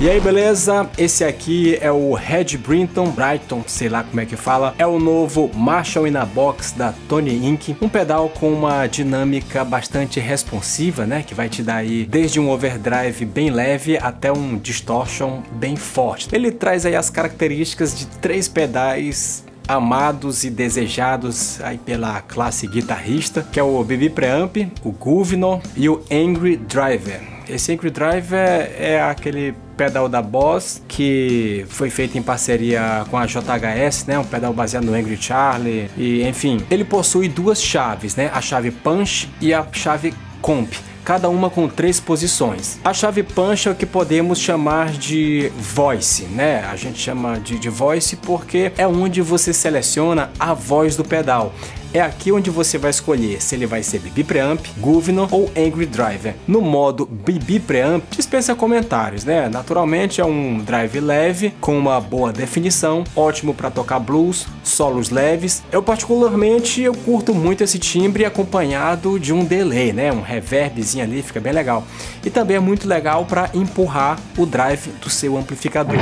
E aí, beleza? Esse aqui é o Red Brinton, Brighton, sei lá como é que fala. É o novo Marshall in a Box da Tony Inc. Um pedal com uma dinâmica bastante responsiva, né? Que vai te dar aí desde um overdrive bem leve até um distortion bem forte. Ele traz aí as características de três pedais amados e desejados aí pela classe guitarrista, que é o BB Preamp, o Governor e o Angry Driver. Esse Angry Driver é aquele pedal da Boss que foi feito em parceria com a JHS, né, um pedal baseado no Angry Charlie e enfim, ele possui duas chaves, né, a chave Punch e a chave Comp cada uma com três posições. A chave punch é o que podemos chamar de voice, né? A gente chama de, de voice porque é onde você seleciona a voz do pedal. É aqui onde você vai escolher se ele vai ser BB Preamp, Governor ou Angry Driver. No modo BB Preamp, dispensa comentários, né? Naturalmente é um drive leve, com uma boa definição, ótimo para tocar blues, solos leves. Eu particularmente eu curto muito esse timbre acompanhado de um delay, né? Um reverbzinho ali, fica bem legal. E também é muito legal para empurrar o drive do seu amplificador.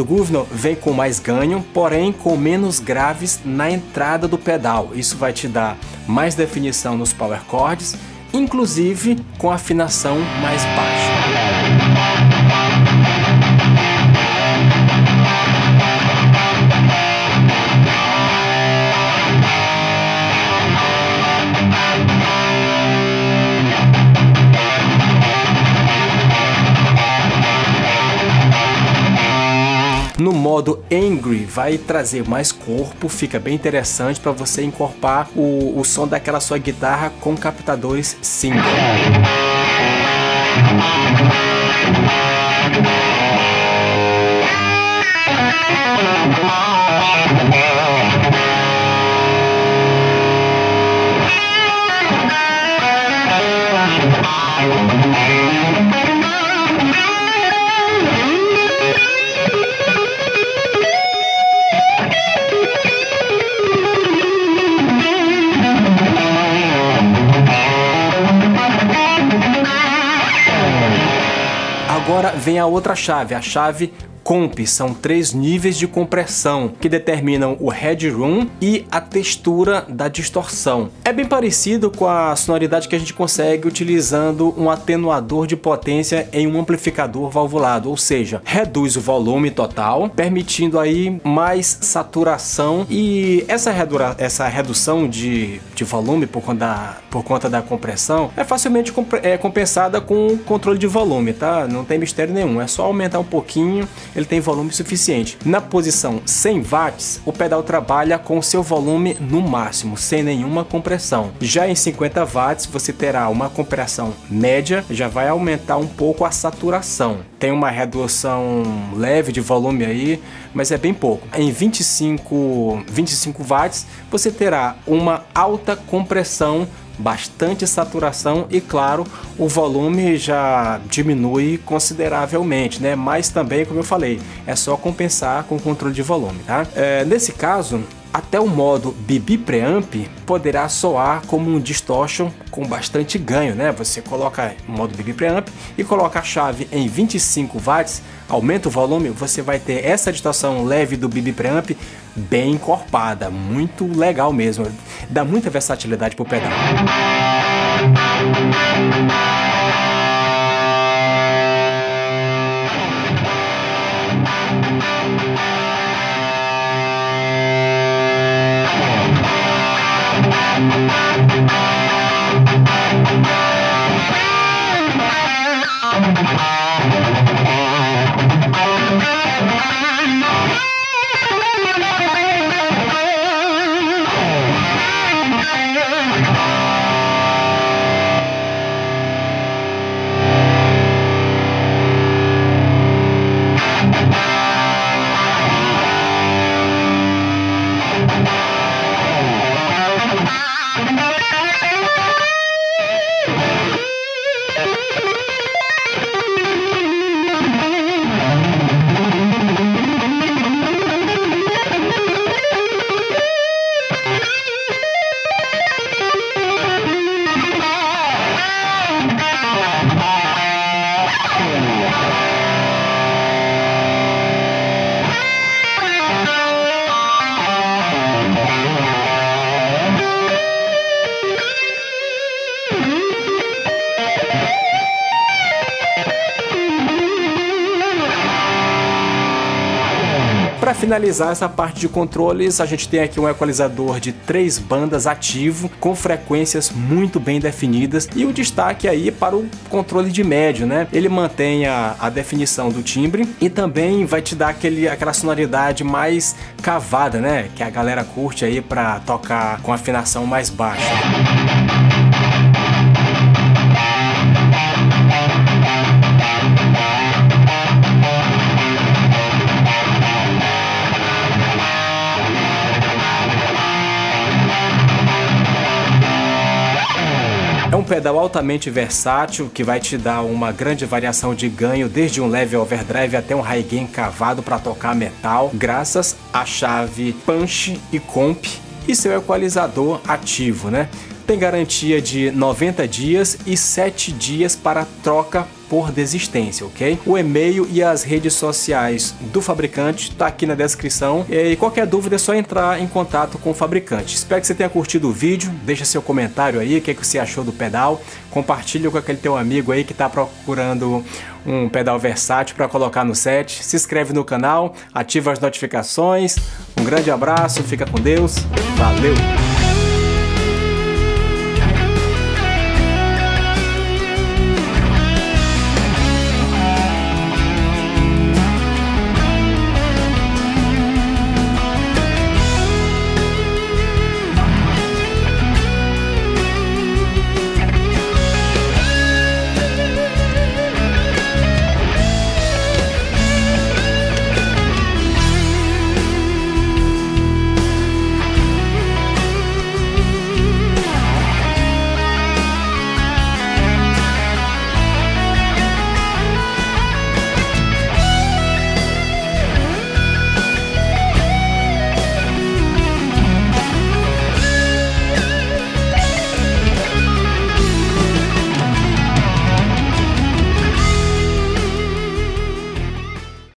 Modo Governor vem com mais ganho, porém com menos graves na entrada do pedal. Isso vai te dar mais definição nos power chords, inclusive com afinação mais baixa. Modo Angry vai trazer mais corpo, fica bem interessante para você incorporar o, o som daquela sua guitarra com captadores single. Agora vem a outra chave, a chave São três níveis de compressão que determinam o headroom e a textura da distorção. É bem parecido com a sonoridade que a gente consegue utilizando um atenuador de potência em um amplificador valvulado, ou seja, reduz o volume total, permitindo aí mais saturação e essa, redura, essa redução de, de volume por conta, da, por conta da compressão é facilmente comp é, compensada com controle de volume, tá? Não tem mistério nenhum, é só aumentar um pouquinho ele tem volume suficiente. Na posição 100 watts, o pedal trabalha com seu volume no máximo, sem nenhuma compressão. Já em 50 watts, você terá uma compressão média, já vai aumentar um pouco a saturação. Tem uma redução leve de volume aí, mas é bem pouco. Em 25, 25 watts, você terá uma alta compressão bastante saturação e claro, o volume já diminui consideravelmente, né? Mas também, como eu falei, é só compensar com o controle de volume, tá? É, nesse caso, até o modo BB Preamp poderá soar como um distortion com bastante ganho, né? Você coloca o modo BB Preamp e coloca a chave em 25 watts, aumenta o volume, você vai ter essa distorção leve do BB Preamp bem encorpada, muito legal mesmo, dá muita versatilidade pro pedal. Para finalizar essa parte de controles, a gente tem aqui um equalizador de três bandas ativo, com frequências muito bem definidas e o destaque aí para o controle de médio, né? Ele mantém a, a definição do timbre e também vai te dar aquele, aquela sonoridade mais cavada, né? Que a galera curte aí para tocar com afinação mais baixa. Pedal altamente versátil que vai te dar uma grande variação de ganho, desde um leve overdrive até um high gain cavado para tocar metal, graças à chave punch e comp e seu equalizador ativo, né? Tem garantia de 90 dias e 7 dias para troca por desistência, ok? O e-mail e as redes sociais do fabricante tá aqui na descrição e qualquer dúvida é só entrar em contato com o fabricante. Espero que você tenha curtido o vídeo, deixa seu comentário aí, o que, é que você achou do pedal, compartilha com aquele teu amigo aí que está procurando um pedal versátil para colocar no set, se inscreve no canal, ativa as notificações, um grande abraço, fica com Deus, valeu!